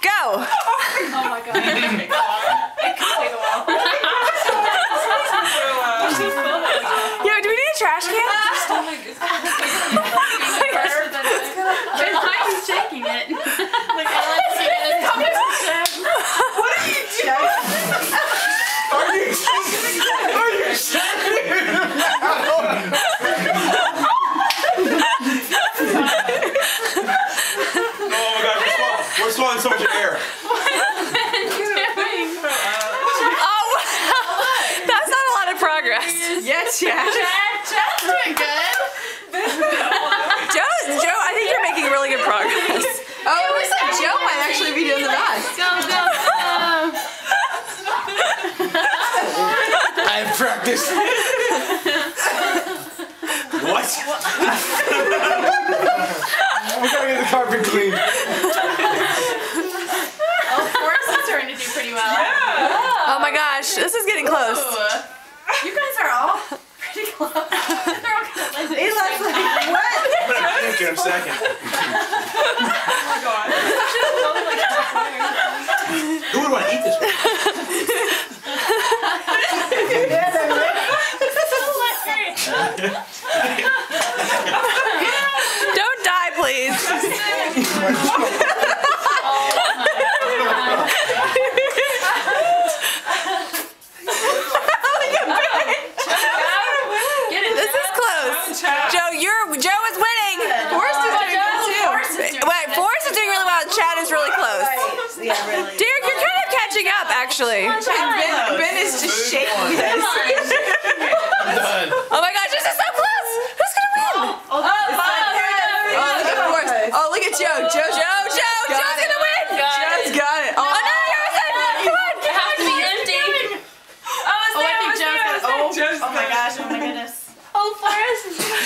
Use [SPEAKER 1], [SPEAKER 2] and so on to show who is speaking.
[SPEAKER 1] Go.
[SPEAKER 2] Oh my god. it could take a while.
[SPEAKER 1] Yo, do we need a trash can?
[SPEAKER 2] And I'm shaking it. Like I like to see it.
[SPEAKER 3] What are you doing?
[SPEAKER 4] Are you Are you Oh my god, we're swallowing, we're swallowing so much air.
[SPEAKER 1] Oh, wow. That's not a lot of progress.
[SPEAKER 3] Yes, Chad.
[SPEAKER 2] Chad's doing good.
[SPEAKER 1] Joe, Joe, I think you're making really good progress.
[SPEAKER 3] Oh, it looks like Joe might actually be doing the best.
[SPEAKER 2] Go, go, go.
[SPEAKER 4] I have practiced. what? we gotta get the carpet clean.
[SPEAKER 2] Oh, Forrest is starting to do pretty well.
[SPEAKER 1] Oh my gosh, this is getting close.
[SPEAKER 2] Ooh. You guys are all pretty close. They're all kind of like
[SPEAKER 3] It looks like what?
[SPEAKER 4] I'm gonna puke in a second. Who would want to eat this one?
[SPEAKER 1] Don't die, please.
[SPEAKER 2] Get it.
[SPEAKER 1] This is close. Joe, is winning.
[SPEAKER 3] Forrest is doing good too.
[SPEAKER 2] Forrest is doing
[SPEAKER 1] Wait, Forrest is doing really well. Chad is really oh close.
[SPEAKER 3] Yeah, really.
[SPEAKER 1] Derek, you're kind of catching up, actually.
[SPEAKER 3] Oh ben, ben is just shaking his.
[SPEAKER 1] Oh my gosh, this is so close. Who's gonna win?
[SPEAKER 3] Oh, oh look at Forrest. Oh, look at Joe. Joe,
[SPEAKER 1] Joe, Joe, Joe's gonna win.
[SPEAKER 3] Joe's got it. Oh,
[SPEAKER 1] Oh no, you're Come on.
[SPEAKER 2] It has to be empty.
[SPEAKER 1] Oh,
[SPEAKER 2] Oh, I think Joe's gonna. Oh, oh my gosh. Oh my goodness. Oh, Forrest.
[SPEAKER 1] Yeah!